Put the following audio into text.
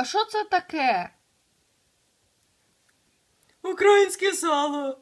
А що це таке? Українське сало.